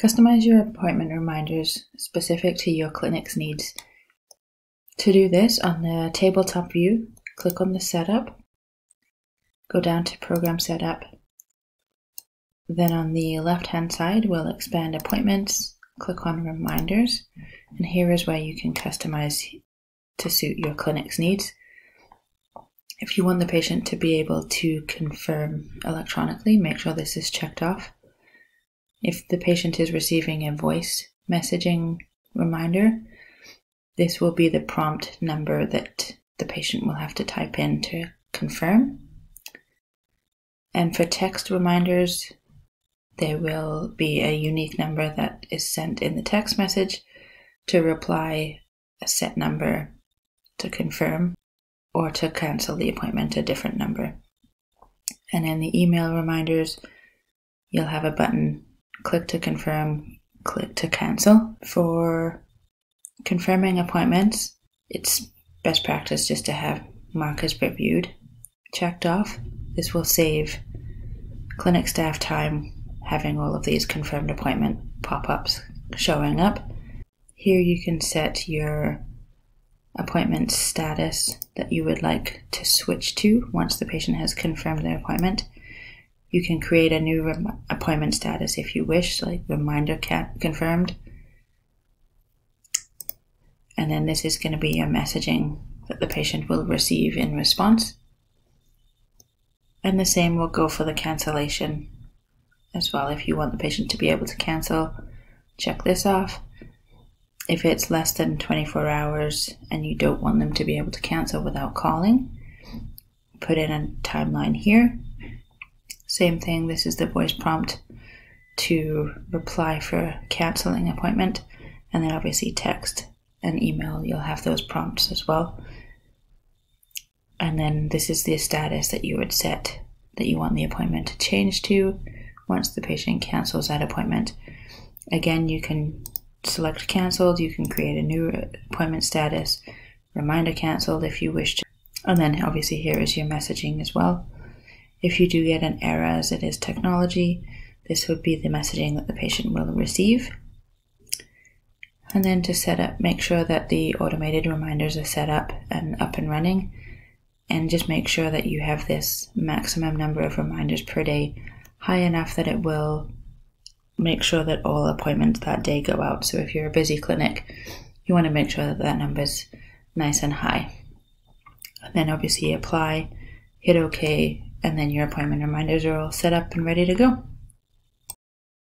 Customize your appointment reminders specific to your clinic's needs. To do this, on the tabletop view, click on the Setup, go down to Program Setup. Then on the left-hand side, we'll expand Appointments, click on Reminders, and here is where you can customize to suit your clinic's needs. If you want the patient to be able to confirm electronically, make sure this is checked off. If the patient is receiving a voice messaging reminder, this will be the prompt number that the patient will have to type in to confirm. And for text reminders, there will be a unique number that is sent in the text message to reply a set number to confirm or to cancel the appointment a different number. And in the email reminders, you'll have a button click to confirm, click to cancel. For confirming appointments, it's best practice just to have mark as reviewed checked off. This will save clinic staff time having all of these confirmed appointment pop ups showing up. Here you can set your appointment status that you would like to switch to once the patient has confirmed their appointment. You can create a new rem- appointment status if you wish, like reminder cat confirmed. And then this is going to be a messaging that the patient will receive in response. And the same will go for the cancellation as well. If you want the patient to be able to cancel, check this off. If it's less than 24 hours and you don't want them to be able to cancel without calling, put in a timeline here same thing, this is the voice prompt to reply for canceling appointment, and then obviously text and email, you'll have those prompts as well. And then this is the status that you would set that you want the appointment to change to once the patient cancels that appointment. Again, you can select cancelled, you can create a new appointment status, reminder cancelled if you wish to. And then obviously here is your messaging as well. If you do get an error as it is technology, this would be the messaging that the patient will receive. And then to set up, make sure that the automated reminders are set up and up and running. And just make sure that you have this maximum number of reminders per day high enough that it will make sure that all appointments that day go out. So if you're a busy clinic, you want to make sure that that number is nice and high. And then obviously apply, hit OK, and then your appointment reminders are all set up and ready to go.